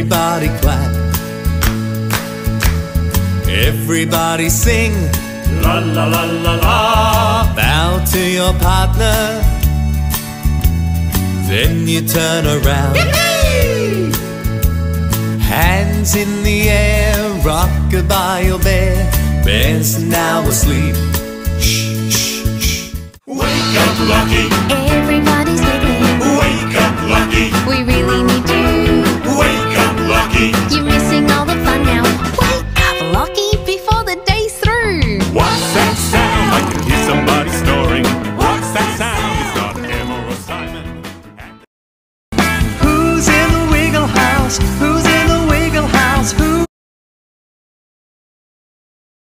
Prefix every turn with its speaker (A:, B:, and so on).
A: Everybody clap. Everybody sing.
B: La la la la la.
A: Bow to your partner. Then you turn around. Hands in the air, rock-a-bye your bear. Bear's now asleep. Shh, shh, shh.
B: Wake up, Lucky.